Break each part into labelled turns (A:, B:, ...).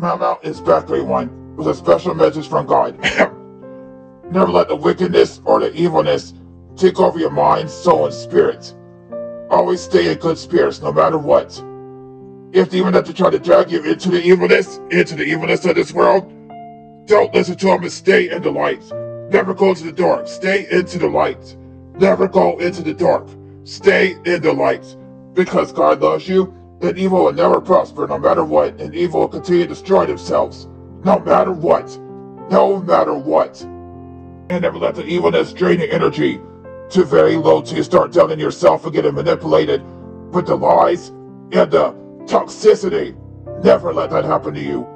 A: Mao Mao is back, everyone, with a special message from God. Never let the wickedness or the evilness take over your mind, soul, and spirit. Always stay in good spirits, no matter what. If the even have to try to drag you into the evilness, into the evilness of this world, don't listen to them and stay in the light. Never go to the dark. Stay into the light. Never go into the dark. Stay in the light. Because God loves you, and evil will never prosper no matter what, and evil will continue to destroy themselves. No matter what. No matter what. And never let the evilness drain your energy to very low till you start doubting yourself and getting manipulated with the lies and the toxicity. Never let that happen to you.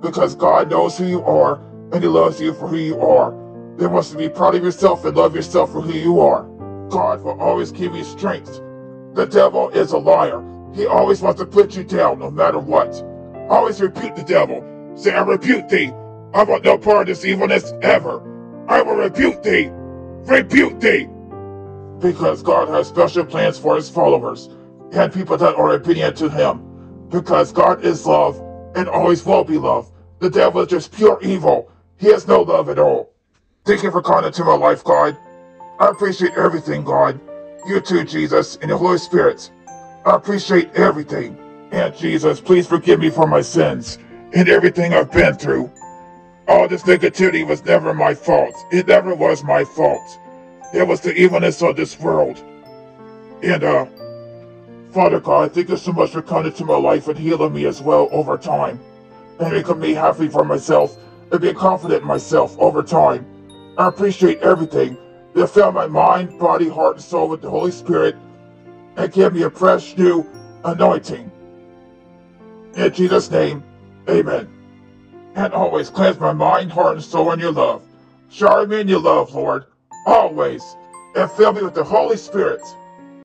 A: Because God knows who you are, and He loves you for who you are. Then must be proud of yourself and love yourself for who you are. God will always give you strength. The devil is a liar. He always wants to put you down no matter what. Always rebuke the devil. Say, I rebuke thee. I want no part of this evilness ever. I will rebuke thee. Rebuke thee. Because God has special plans for his followers and people that are obedient to him. Because God is love and always will be love. The devil is just pure evil. He has no love at all. Thank you for coming into my life, God. I appreciate everything, God. You too, Jesus, and the Holy Spirit. I appreciate everything. And Jesus, please forgive me for my sins and everything I've been through. All this negativity was never my fault. It never was my fault. It was the evilness of this world. And, uh, Father God, I thank you so much for coming into my life and healing me as well over time. And making me happy for myself and being confident in myself over time. I appreciate everything. You filled my mind, body, heart, and soul with the Holy Spirit and give me a fresh new anointing. In Jesus' name, amen. And always cleanse my mind, heart, and soul in your love. Shower me in your love, Lord, always, and fill me with the Holy Spirit